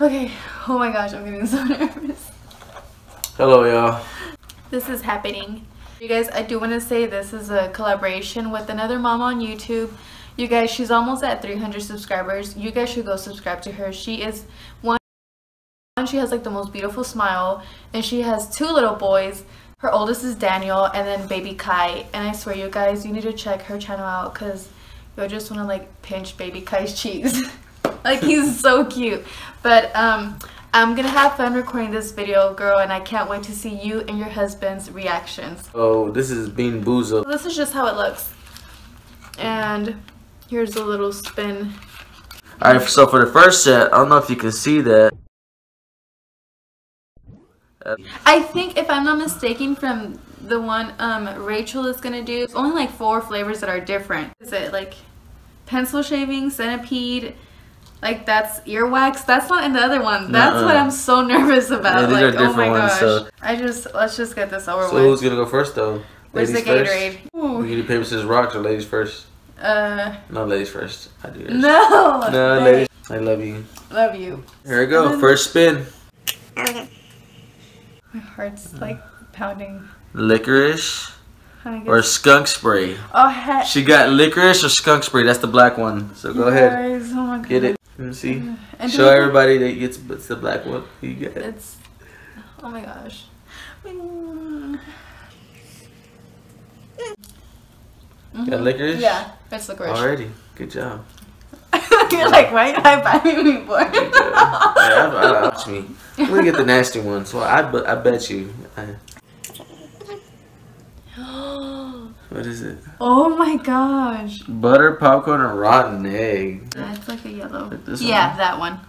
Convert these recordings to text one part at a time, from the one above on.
Okay. Oh my gosh, I'm getting so nervous. Hello, y'all. This is happening. You guys, I do want to say this is a collaboration with another mom on YouTube. You guys, she's almost at 300 subscribers. You guys should go subscribe to her. She is one, she has like the most beautiful smile and she has two little boys. Her oldest is Daniel and then baby Kai. And I swear you guys, you need to check her channel out because you'll just want to like pinch baby Kai's cheeks. like he's so cute. But um, I'm gonna have fun recording this video, girl, and I can't wait to see you and your husband's reactions. Oh, this is Bean Boozled. This is just how it looks. And here's a little spin. Alright, so for the first set, I don't know if you can see that. I think if I'm not mistaken from the one um, Rachel is gonna do, it's only like four flavors that are different. Is it like pencil shaving, centipede, like that's earwax. That's not in the other one. That's Nuh-uh. what I'm so nervous about. Yeah, these like, are different oh my ones, gosh. so- I just let's just get this over So with. So who's gonna go first though? Where's the Ladies Gatorade? First? Ooh. We can do paper, scissors, rocks or ladies first? Uh, No, ladies first. I do this. no. No, Hey, ladies. I love you. Love you. Here we go. First spin. My heart's like pounding. Licorice or skunk spray. oh heck. She got licorice or skunk spray. That's the black one. So go ahead. Guys, oh my god. Get it. Let me see. And Show everybody that it's, it's the black one. You get it. It's. Oh my gosh. Mm. Got licorice? Yeah, it's licorice. Already. Good job. You're like, why you high fiving me job. yeah, I, I, watch me. I'm gonna get the nasty one. So I, bet- I bet you. I, what is it? oh my gosh. Butter, popcorn, and rotten egg. That's like a yellow. Like this yeah, one? that one.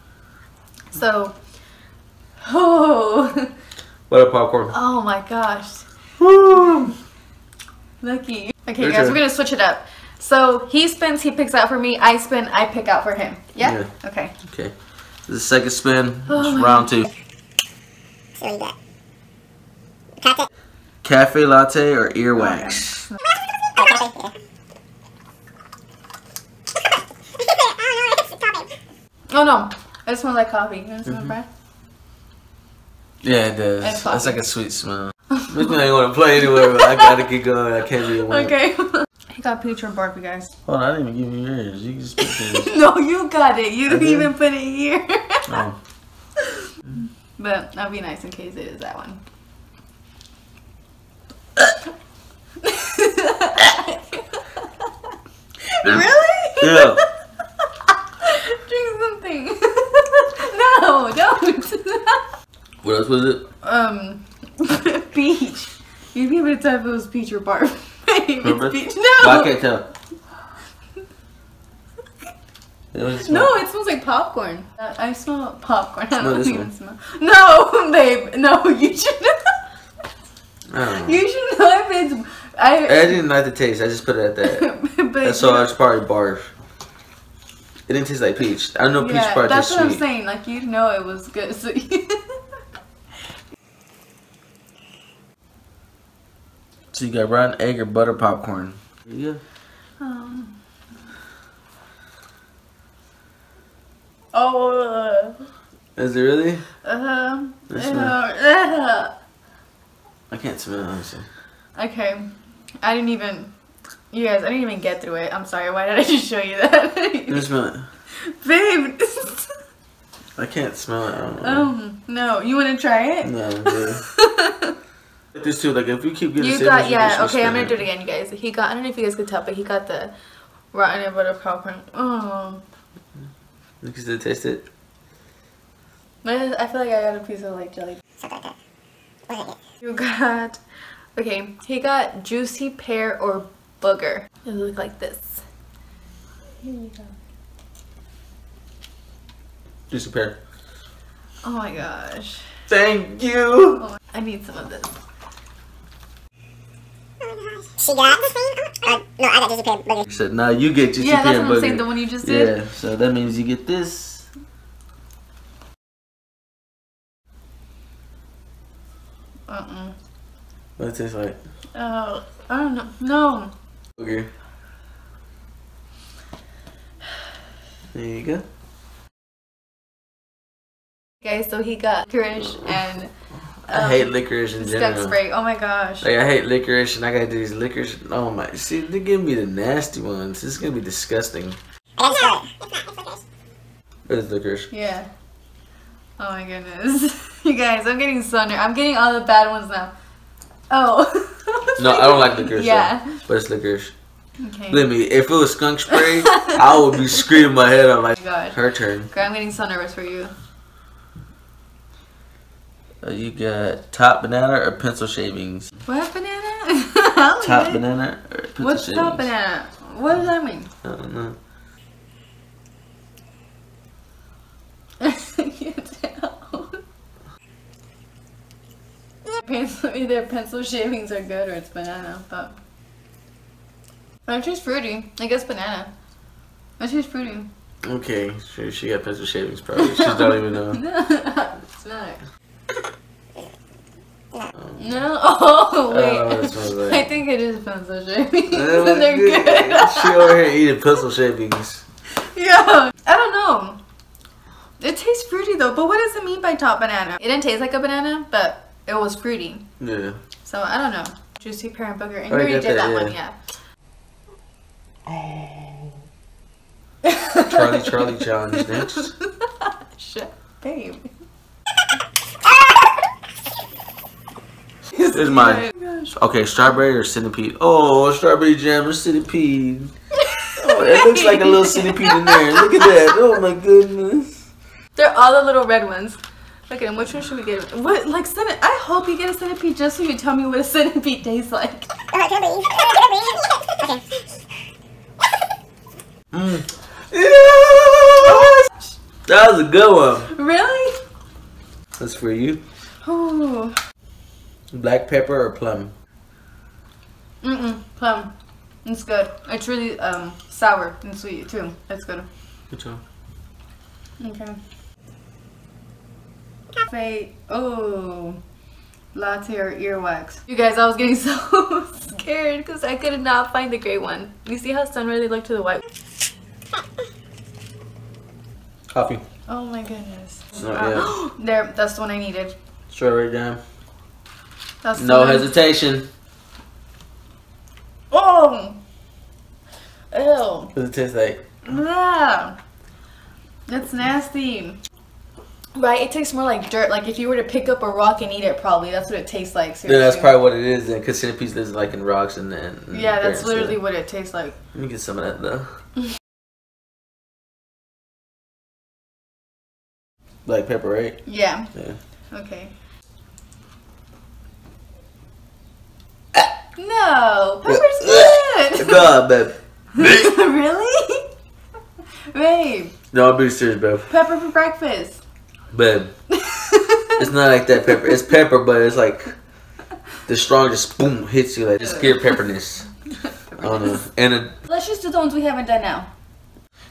So. Oh. Butter, popcorn. Oh my gosh. Woo! Lucky. Okay, Your guys, turn. we're gonna switch it up. So he spins, he picks out for me. I spin, I pick out for him. Yeah. Okay. Okay. The second spin. Oh It's my round two. So you got Cafe. Cafe latte or earwax? Oh, oh no, it's. Oh it smells like coffee. You want Mm-hmm. some Yeah, it does. And It's coffee. like a sweet smell. Makes me not want to play anywhere, but I gotta get going. I can't be away. Okay. he got peach barf, you guys. Hold on, I didn't even give you yours. You can just put yours. no, you got it. You didn't even put it here. Oh. but that'll be nice in case it is that one. really? Yeah. Drink something. no, don't. What else was it? um, peach. You'd be able to tell if it was peach or barf. It's peach. Well, I No. can't tell. It No, it smells like popcorn. I smell popcorn. I don't even one. smell. No, babe. No, you should. I don't know. you should know if it's. I. I didn't like the taste. I just put it at that. But And so it's probably barf. It didn't taste like peach. I know peach yeah, part that's what I'm saying. Like you know it was good. So So you got rotten egg or butter popcorn. Yeah. um. Oh. Is it really? Uh, This uh, one. uh, I can't smell it. honestly. okay. I didn't even. You guys, I didn't even get through it. I'm sorry. Why did I just show you that? Me smell it. Babe. I can't smell it. I don't know. um, no. You want to try it? No, yeah. this too, like if you keep getting You got yeah. Okay, I'm gonna do it again, you guys. He got. I don't know if you guys could tell, but he got the rotten butter popcorn. Oh, You can still taste it. I I feel like I got a piece of like jelly. Something like that. What is it? You got. Okay, he got juicy pear or booger. It look like this. Here you go. Just a pair. Oh my gosh. Thank you. Oh, I need some of this. She got the same? Uh, no, I got just a pair of burgers. You said, nah, you get just yeah, that's what I'm of saying. The one you just did. Yeah, so that means you get this. Uh uh What it tastes like? Oh, I don't know. No. Okay. There you go. Okay, so he got licorice and I um, hate licorice in skunk general. spray. Oh my gosh. Like I hate licorice, and I gotta do these licorice. Oh my! See, they're giving me the nasty ones. This is gonna be disgusting. And then just What is licorice? Yeah. Oh my goodness. you guys, I'm getting so ner- I'm getting all the bad ones now. Oh. No, I don't like licorice. Yeah. though, but it's licorice. Okay. Believe me, if it was skunk spray, I would be screaming my head off. Like Oh my her turn. Girl, I'm getting so nervous for you. Uh, you got top banana or pencil shavings? What banana? Top it. banana or pencil What's shavings? top banana? What does that mean? I don't know. I can't tell. Pencil, either pencil shavings are good or it's banana, but I choose fruity. I guess banana. I choose fruity. Okay, sure. She got pencil shavings. Probably. She don't even know. it's not. No. Oh wait. Oh, like- I think it is pencil shavings. Oh, my They're good. she over here eating pencil shavings. yeah. I don't know. It tastes fruity though, but what does it mean by top banana? It didn't taste like a banana, but it was fruity. Yeah. So I don't know. Juicy pear and booger. And you Already did that, that, one, yeah. yeah. Oh. Charlie Charlie challenge next. Shit, babe. Here's mine. Oh my. Okay, strawberry or centipede? Oh, strawberry jam or centipede. Oh, it looks like a little centipede in there. Look at that. Oh my goodness. They're all the little red ones. Look at them. Which one should we get? What like centipede? I hope you get a centipede just so you tell me what a centipede tastes like. Can I breathe? Can I breathe? Okay. Mm. That was a good one. Really? That's for you. Ooh. Black pepper or plum? Mm-mm. Plum. It's good. It's really um sour and sweet too. It's good. Which one? Okay. Cafe. Oh. Latte or earwax. You guys, I was getting so scared because I could not find the gray one. You see how sun really looked to the white? Coffee. Oh my goodness. So, Ah, there, that's the one I needed. Strawberry jam. That's No hesitation. Oh! Ew. What does it taste like? Yeah. That's nasty. Right, it tastes more like dirt. Like if you were to pick up a rock and eat it, probably that's what it tastes like. Seriously. Yeah, that's probably what it is then, because centipedes live like in rocks and then. Yeah, that's literally what it tastes like. Let me get some of that though. Black pepper, right? Yeah. Yeah. Okay. Ah! No, pepper's good. God, babe. really? Babe, No, I'm being serious, babe. pepper for breakfast. Babe, it's not like that pepper. It's pepper, but it's like the strongest boom hits you like the scared pepperness. I don't know. And a, Let's just do the ones we haven't done now.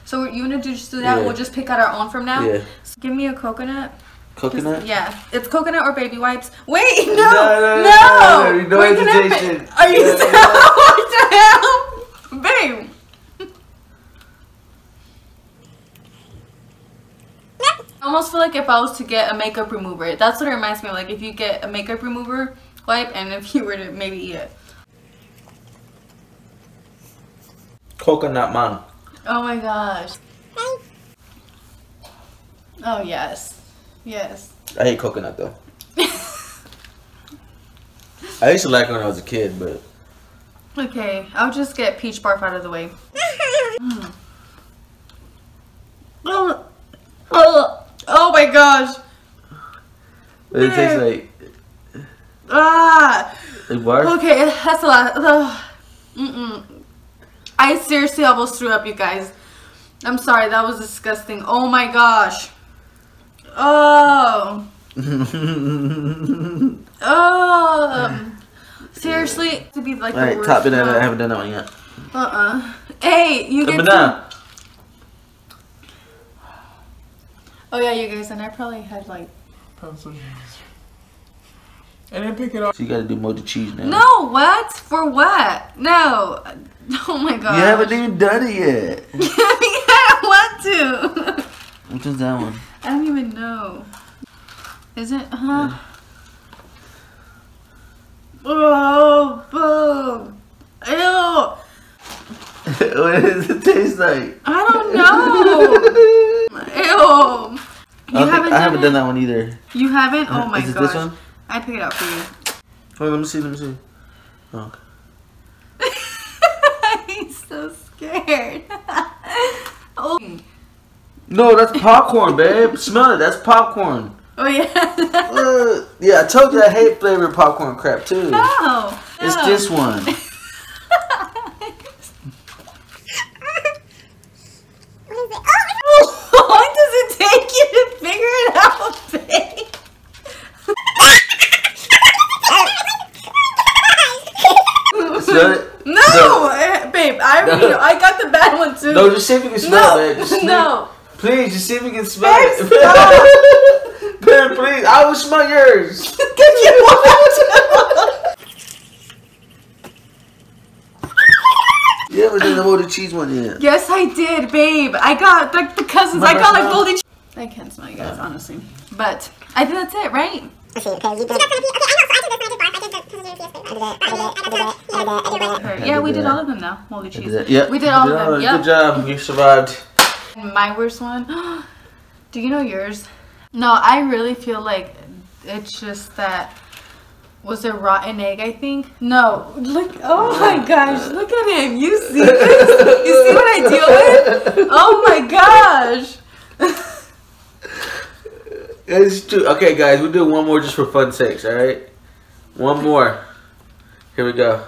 So you wanna do just do that? Yeah. We'll just pick out our own from now. yeah, So give me a coconut. coconut. Yeah, it's coconut or baby wipes. Wait, no, No, no, no, no, no, no We're gonna have hesitation. it- Are you No, no. what the hell, babe? I almost feel like if I was to get a makeup remover, that's what it reminds me of. Like if you get a makeup remover wipe, and if you were to maybe eat it. Coconut man. Oh my gosh. Oh yes, yes. I hate coconut though. I used to like it when I was a kid, but Okay, I'll just get peach barf out of the way. Mm. Oh, my gosh. it tastes like Ah. like barf. Okay, that's a lot. Ugh. Mm-mm. I seriously almost threw up, you guys. I'm sorry, that was disgusting. Oh my gosh. Oh. Oh. Seriously, to be like the Alright, worst top banana. I haven't done that one yet. Uh-uh. Hey, you The get to... banana. Oh yeah, you guys, and I probably had like... pencil shavings. And then pick it up. So you gotta do more to cheese now. No, what? For what? No. Oh my god. You haven't even done it yet. I don't want to. Which one's that one? I don't even know. Is it? Huh? Oh, boom. Ew. what does it taste like? I don't know. Ew. You I, think- haven't, I haven't done done that one either. You haven't? Oh my Is it gosh. this one? I pick it out for you. Wait, let me see. Let me see. Oh, okay. He's so scared. oh. No, that's popcorn, babe. Smell it. That's popcorn. oh yeah. Uh, yeah, I told you I hate flavored popcorn crap too. no. It's this one. What is it? Oh, How long does it take you to figure it out, babe? Smell. No, eh, babe. I already No. I got the bad one too. No, just see if you can smell no, it. Just no. Please, just see if you can smell Babe, it. babe, please. I will smell yours. Cause you want You haven't done the moldy cheese one yet. Yes, I did, babe. I got like the cousins. I got like bad. moldy. I can't smell you guys, honestly. But I think that's it, right? Okay, you did it. Okay, Yeah, we did all of them now. Moldy cheese. Yeah, We did all of them. Yep. Good job. You survived. My worst one. Do you know yours? No, I really feel like it's just that. Was it rotten egg? I think. No, look. Oh my gosh, look at him. You see this? You see what I deal with? Oh my gosh. It's true. Okay, guys, we'll do one more just for fun sakes. All right, one more. Here we go.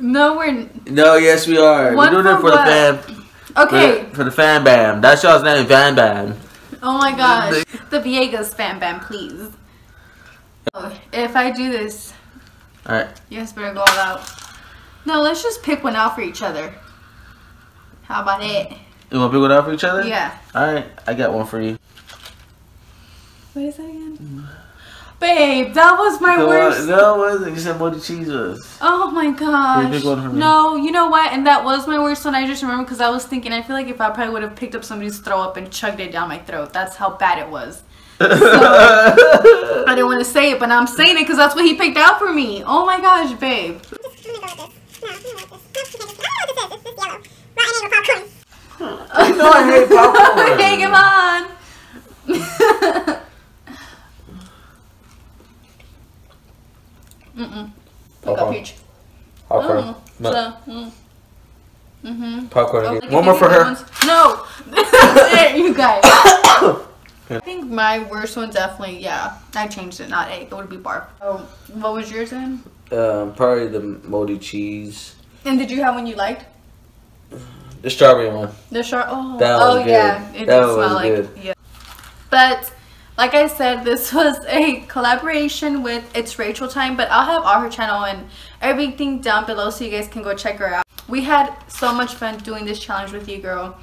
No, we're No, yes, we are. One We're doing it for for the what? fan. for okay. For the fan bam. That's y'all's name, fan bam. Oh my gosh, the Viegas fan Bam, please. Oh, If I do this, All right. you guys better go all out. No, let's just pick one out for each other. How about it? You want to pick one out for each other? Yeah. All right. I got one for you. What is that again? Babe, that was my No, worst. no, it wasn't. You said moldy cheese was. Oh my gosh. pick one for me. No, you know what? And that was my worst one. I just remember because I was thinking, I feel like if I probably would have picked up somebody's throw up and chugged it down my throat. That's how bad it was. I didn't want to say it, but now I'm saying it because that's what he picked out for me. Oh my gosh, babe. I'm gonna go with this. No, I'm gonna go with this. This is yellow. Rotten egg or popcorn. you know I hate popcorn. hey, come on. Mm-mm. Popcorn. peach. Popcorn. Mm, so, mm. Mm-hmm. popcorn. Oh, again. one more for her. No, That's it, you guys. I think my worst one definitely, yeah. I changed it, not egg. It would be barf. Oh, what was yours then? Um, probably the moldy cheese. And did you have one you liked? The strawberry one. The shark. Oh, That was oh good. yeah, it That did smell was like good. yeah. But like I said, this was a collaboration with It's Rachel Time. But I'll have all her channel and everything down below so you guys can go check her out. We had so much fun doing this challenge with you, girl.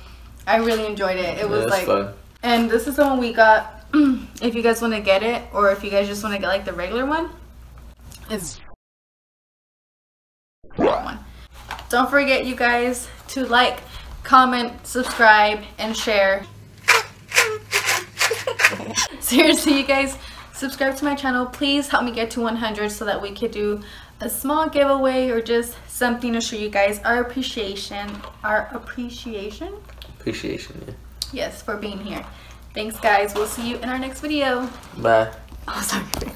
I really enjoyed it. It was Yeah, like, fun. and this is the one we got. if you guys want to get it, or if you guys just want to get like the regular one, it's one. Don't forget, you guys, to like, comment, subscribe, and share. Seriously, you guys, subscribe to my channel. Please help me get to 100 so that we could do a small giveaway or just something to show you guys our appreciation. Our appreciation? Appreciation. Yeah. Yes, for being here. Thanks, guys. We'll see you in our next video. Bye. Oh, sorry.